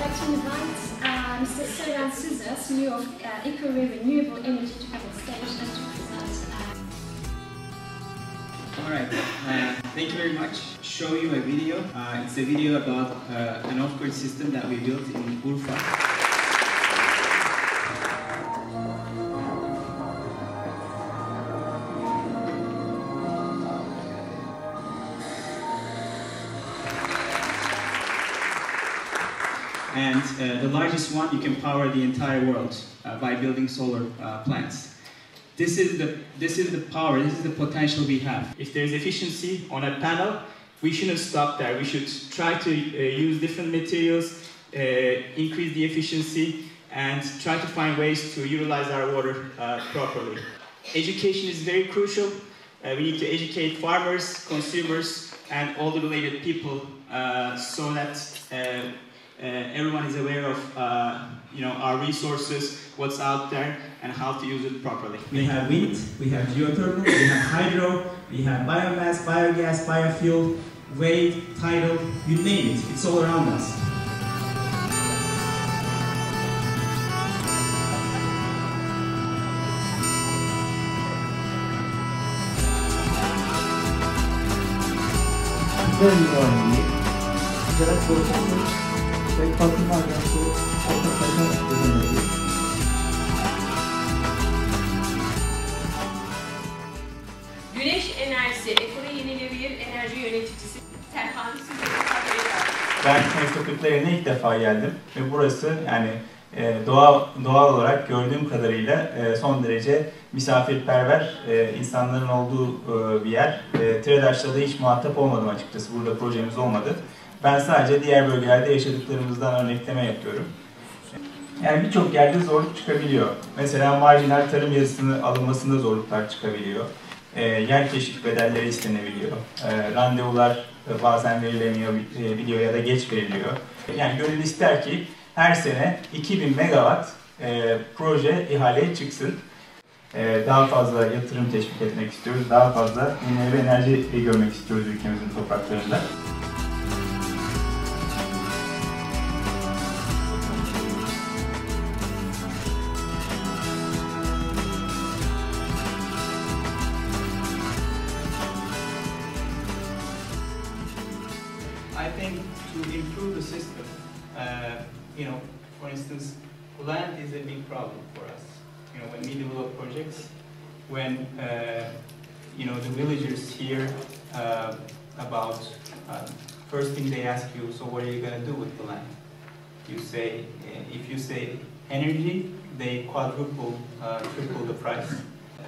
I'd like to invite uh, Mr. Sergan Souza, CEO of uh, Ecoray Renewable Energy, to come on stage and to present. Uh, All right, uh, thank you very much. Show you a video. Uh, it's a video about uh, an off-grid system that we built in Urfa. And uh, the largest one, you can power the entire world uh, by building solar uh, plants. This is the this is the power. This is the potential we have. If there is efficiency on a panel, we shouldn't stop there. We should try to use different materials, increase the efficiency, and try to find ways to utilize our water uh, properly. Education is very crucial. Uh, we need to educate farmers, consumers, and all the related people uh, so that everyone is aware of uh, you know our resources, what's out there, and how to use it properly. We have wind, we have geothermal, we have hydro, we have biomass, biogas, biofuel, wave, tidal, you name it, it's all around us. Güzel mühendisliği, Güneş enerjisi, Ekonu Yenilenebilir Enerji Yöneticisi Serhan Ben Enstitülerine ilk defa geldim ve burası yani e, doğa, doğal olarak gördüğüm kadarıyla e, son derece misafirperver e, insanların olduğu e, bir yer. E, TREDAŞ'la da hiç muhatap olmadım açıkçası. Burada projemiz olmadı. Ben sadece diğer bölgelerde yaşadıklarımızdan örnekleme yapıyorum. Yani birçok yerde zorluk çıkabiliyor. Mesela marjinal tarım yazısını alınmasında zorluklar çıkabiliyor. E, yer keşif bedelleri istenebiliyor. E, randevular bazen verilemiyor biliyor ya da geç veriliyor. Yani gönül ister ki her sene 2000 megawatt e, proje ihaleye çıksın. E, daha fazla yatırım teşvik etmek istiyoruz. Daha fazla yenilenebilir enerji görmek istiyoruz ülkemizin topraklarında. You know, for instance, land is a big problem for us. You know, when we develop projects, when uh, you know the villagers hear uh, about, uh, first thing they ask you, so what are you going to do with the land? You say, uh, if you say energy, they quadruple, uh, triple the price. Uh,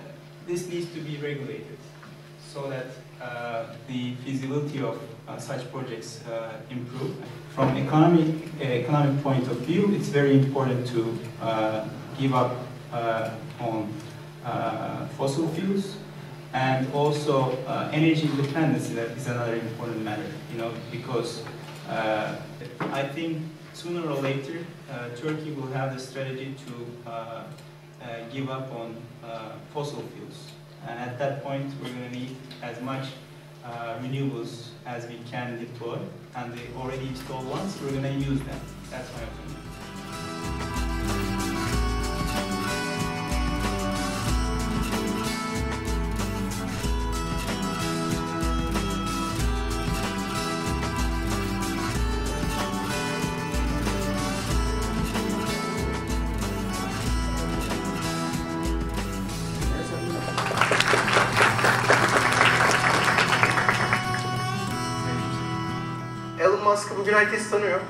this needs to be regulated so that the feasibility of such projects improve. From economic uh, economic point of view, it's very important to uh, give up uh, on uh, fossil fuels, and also uh, energy independence is is another important matter. You know, because uh, I think sooner or later Turkey will have the strategy to give up on fossil fuels. And at that point, we're going to need as much uh, renewables as we can deploy. And the already installed ones, we're going to use them. That's my bugün herkes tanıyor.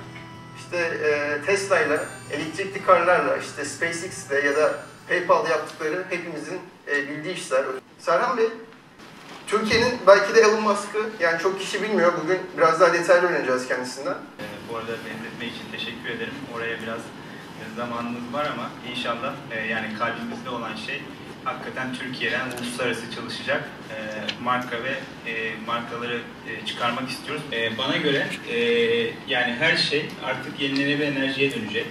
İşte e, Tesla'yla, elektrikli karlarla, işte SpaceX'le ya da PayPal'da yaptıkları hepimizin e, bildiği işler. Serhan Bey, Türkiye'nin belki de Elon Musk'ı yani çok kişi bilmiyor. Bugün biraz daha detaylı öğreneceğiz kendisinden. Ee, Bu arada benzetme için teşekkür ederim. Oraya biraz e, zamanımız var ama inşallah e, yani kalbimizde olan şey hakikaten Türkiye'den uluslararası çalışacak e, marka ve e, markaları e, çıkarmak istiyoruz. E, Bana göre e, yani her şey artık yenilenebilir enerjiye dönecek.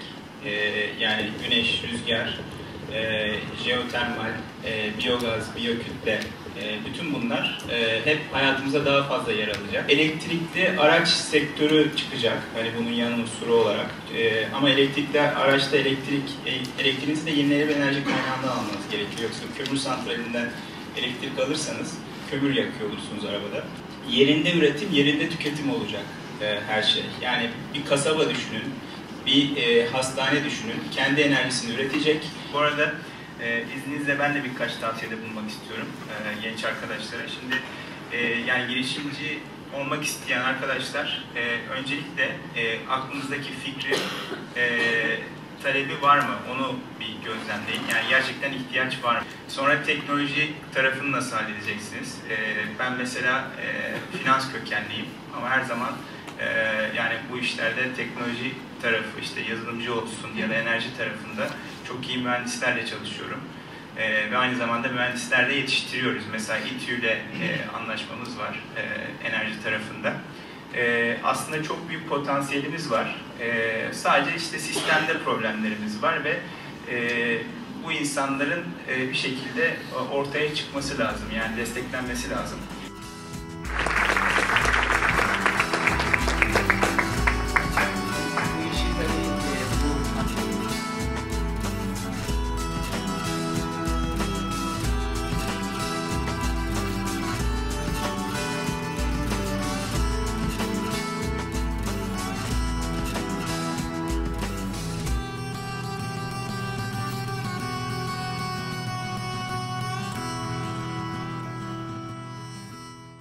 E, Yani güneş, rüzgar, e, jeotermal, e, biyogaz, biyokütle, e, bütün bunlar e, hep hayatımıza daha fazla yer alacak. Elektrikli araç sektörü çıkacak, hani bunun yan unsuru olarak. E, ama elektrikli araçta elektrik, e, elektriğinizi de yenilenebilir enerji kaynağından almanız gerekiyor. Yoksa kömür santralinden elektrik alırsanız kömür yakıyor olursunuz arabada. Yerinde üretim, yerinde tüketim olacak e, her şey. Yani bir kasaba düşünün, bir e, hastane düşünün, kendi enerjisini üretecek. Bu arada e, izninizle ben de birkaç tavsiyede bulunmak istiyorum e, genç arkadaşlara. Şimdi e, yani girişimci olmak isteyen arkadaşlar e, öncelikle e, aklınızdaki fikri, e, talebi var mı? Onu bir gözlemleyin. Yani gerçekten ihtiyaç var mı? Sonra teknoloji tarafını nasıl halledeceksiniz? E, ben mesela e, finans kökenliyim ama her zaman e, yani bu işlerde teknoloji tarafı işte yazılımcı olsun ya da enerji tarafında çok iyi mühendislerle çalışıyorum. E, ve aynı zamanda mühendisler de yetiştiriyoruz. Mesela İTÜ ile e, anlaşmamız var e, enerji tarafında. E, aslında çok büyük potansiyelimiz var. E, sadece işte sistemde problemlerimiz var ve e, bu insanların e, bir şekilde ortaya çıkması lazım. Yani desteklenmesi lazım.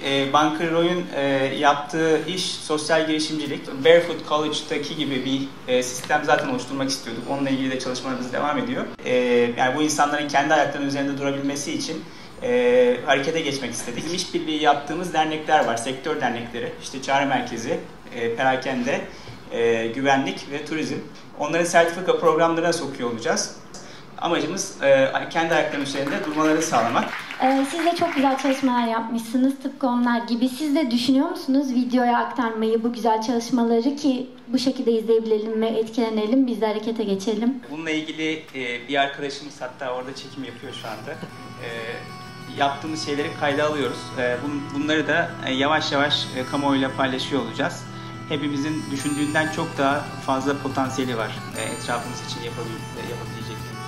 E, Banker Roy'un e, yaptığı iş sosyal girişimcilik. Barefoot College'daki gibi bir e, sistem zaten oluşturmak istiyorduk. Onunla ilgili de çalışmalarımız devam ediyor. E, yani bu insanların kendi ayaklarının üzerinde durabilmesi için e, harekete geçmek istedik. Bizim işbirliği yaptığımız dernekler var, sektör dernekleri. İşte Çağrı Merkezi, e, Perakende, e, Güvenlik ve Turizm. Onların sertifika programlarına sokuyor olacağız. Amacımız e, kendi ayaklarının üzerinde durmalarını sağlamak. Ee, siz de çok güzel çalışmalar yapmışsınız tıpkı onlar gibi. Siz de düşünüyor musunuz videoya aktarmayı, bu güzel çalışmaları ki bu şekilde izleyebilelim ve etkilenelim, biz de harekete geçelim. Bununla ilgili e, bir arkadaşımız hatta orada çekim yapıyor şu anda. E, yaptığımız şeyleri kayda alıyoruz. E, bun, bunları da e, yavaş yavaş e, kamuoyuyla paylaşıyor olacağız. Hepimizin düşündüğünden çok daha fazla potansiyeli var etrafımız için yapabil, yapabilecek